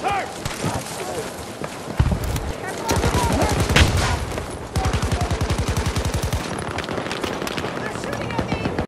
hurt!